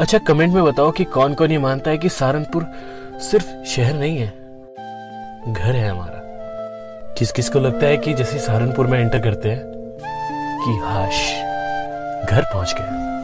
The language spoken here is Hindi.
अच्छा कमेंट में बताओ कि कौन कौन ये मानता है कि सहारनपुर सिर्फ़ शहर नहीं है, घर है हमारा। किस किस को लगता है कि जैसे सहारनपुर में एंटर करते हैं कि हाश, घर पहुँच गए